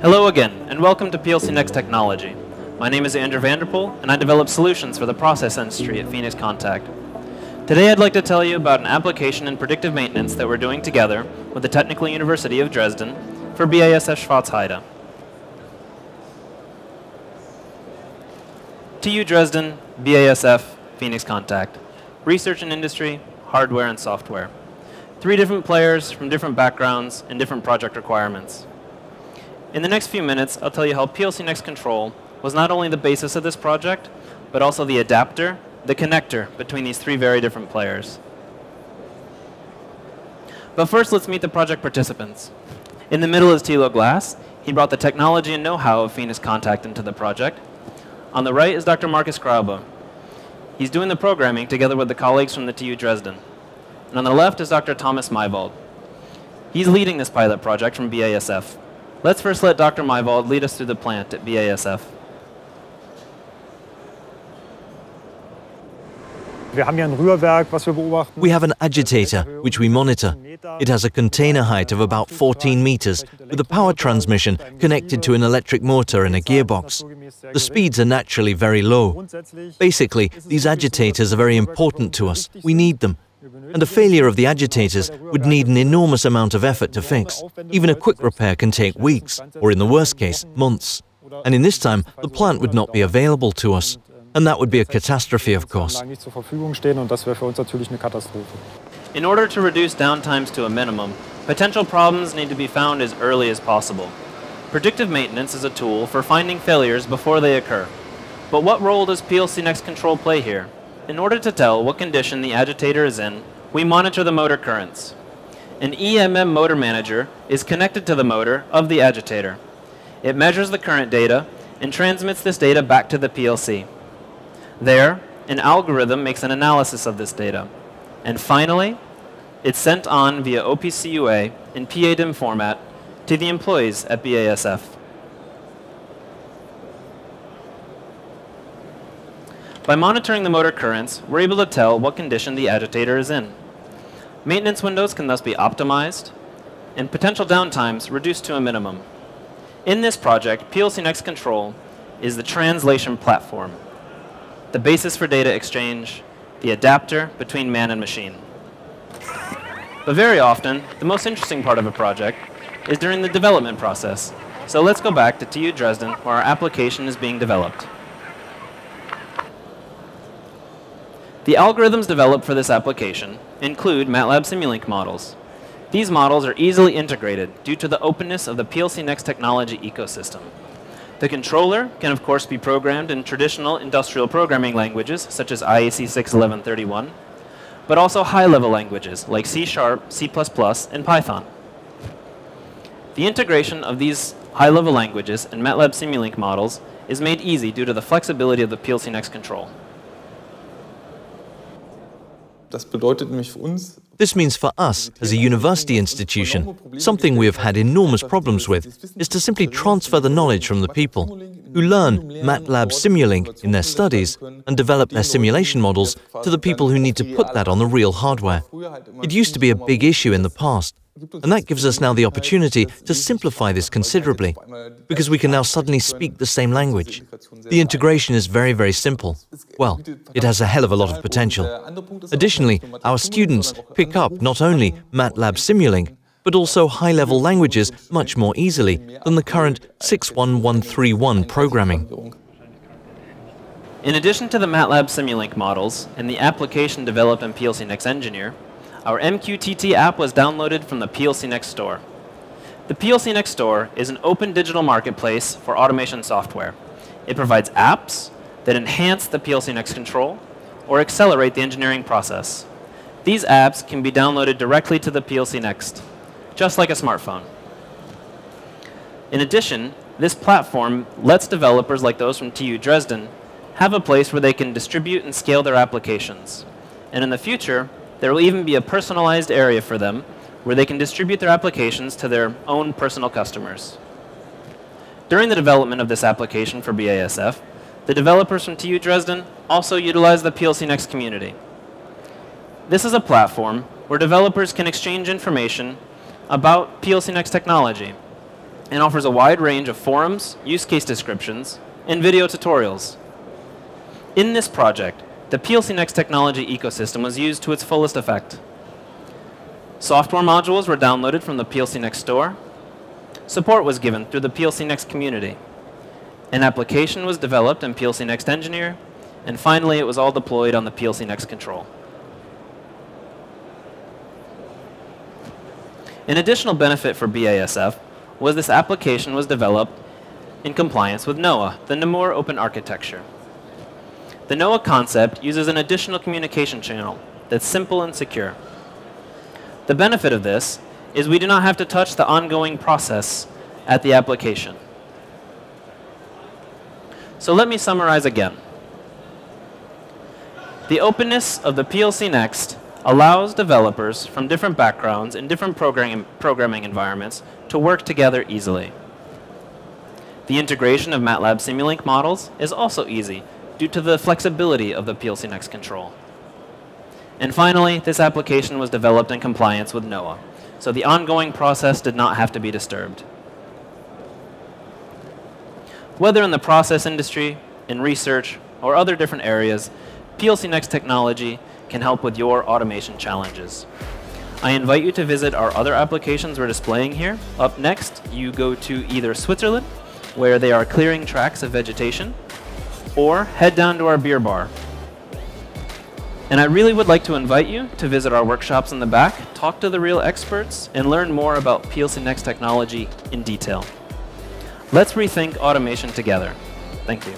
Hello again, and welcome to PLC Next Technology. My name is Andrew Vanderpool, and I develop solutions for the process industry at Phoenix Contact. Today I'd like to tell you about an application in predictive maintenance that we're doing together with the Technical University of Dresden for BASF Schwarzheide. TU Dresden, BASF, Phoenix Contact. Research and industry, hardware and software. Three different players from different backgrounds and different project requirements. In the next few minutes, I'll tell you how PLC Next Control was not only the basis of this project, but also the adapter, the connector between these three very different players. But first, let's meet the project participants. In the middle is Tilo Glass. He brought the technology and know-how of Phoenix Contact into the project. On the right is Dr. Markus Graube. He's doing the programming together with the colleagues from the TU Dresden. And on the left is Dr. Thomas Maiwald. He's leading this pilot project from BASF. Let's first let Dr. Maiwald lead us through the plant at BASF. We have an agitator, which we monitor. It has a container height of about 14 meters, with a power transmission connected to an electric motor and a gearbox. The speeds are naturally very low. Basically, these agitators are very important to us. We need them. And a failure of the agitators would need an enormous amount of effort to fix. Even a quick repair can take weeks, or in the worst case, months. And in this time, the plant would not be available to us. And that would be a catastrophe, of course. In order to reduce downtimes to a minimum, potential problems need to be found as early as possible. Predictive maintenance is a tool for finding failures before they occur. But what role does PLC Next Control play here? In order to tell what condition the agitator is in, we monitor the motor currents. An EMM motor manager is connected to the motor of the agitator. It measures the current data and transmits this data back to the PLC. There, an algorithm makes an analysis of this data. And finally, it's sent on via OPC UA in PADIM format to the employees at BASF. By monitoring the motor currents, we're able to tell what condition the agitator is in. Maintenance windows can thus be optimized, and potential downtimes reduced to a minimum. In this project, PLC Next Control is the translation platform, the basis for data exchange, the adapter between man and machine. But very often, the most interesting part of a project is during the development process. So let's go back to TU Dresden, where our application is being developed. The algorithms developed for this application include MATLAB Simulink models. These models are easily integrated due to the openness of the PLC Next technology ecosystem. The controller can of course be programmed in traditional industrial programming languages such as IEC 61131, but also high-level languages like C Sharp, C++, and Python. The integration of these high-level languages and MATLAB Simulink models is made easy due to the flexibility of the PLC Next control. This means for us, as a university institution, something we have had enormous problems with is to simply transfer the knowledge from the people who learn MATLAB Simulink in their studies and develop their simulation models to the people who need to put that on the real hardware. It used to be a big issue in the past. And that gives us now the opportunity to simplify this considerably, because we can now suddenly speak the same language. The integration is very, very simple. Well, it has a hell of a lot of potential. Additionally, our students pick up not only MATLAB Simulink, but also high-level languages much more easily than the current 61131 programming. In addition to the MATLAB Simulink models and the application developed in PLC Next Engineer, our MQTT app was downloaded from the PLC Next store. The PLC Next store is an open digital marketplace for automation software. It provides apps that enhance the PLC Next control or accelerate the engineering process. These apps can be downloaded directly to the PLC Next, just like a smartphone. In addition, this platform lets developers like those from TU Dresden have a place where they can distribute and scale their applications. And in the future, there will even be a personalized area for them where they can distribute their applications to their own personal customers. During the development of this application for BASF, the developers from TU Dresden also utilize the PLC Next community. This is a platform where developers can exchange information about PLC Next technology. and offers a wide range of forums, use case descriptions, and video tutorials. In this project, the PLC Next technology ecosystem was used to its fullest effect. Software modules were downloaded from the PLC Next store. Support was given through the PLC Next community. An application was developed in PLC Next Engineer, and finally it was all deployed on the PLC Next control. An additional benefit for BASF was this application was developed in compliance with NOA, the Namur Open Architecture. The NOA concept uses an additional communication channel that's simple and secure. The benefit of this is we do not have to touch the ongoing process at the application. So let me summarize again. The openness of the PLC Next allows developers from different backgrounds and different programming, programming environments to work together easily. The integration of MATLAB Simulink models is also easy due to the flexibility of the PLC Next control. And finally, this application was developed in compliance with NOA, so the ongoing process did not have to be disturbed. Whether in the process industry, in research, or other different areas, PLC Next technology can help with your automation challenges. I invite you to visit our other applications we're displaying here. Up next, you go to either Switzerland, where they are clearing tracks of vegetation, or head down to our beer bar. And I really would like to invite you to visit our workshops in the back, talk to the real experts, and learn more about PLC Next technology in detail. Let's rethink automation together. Thank you.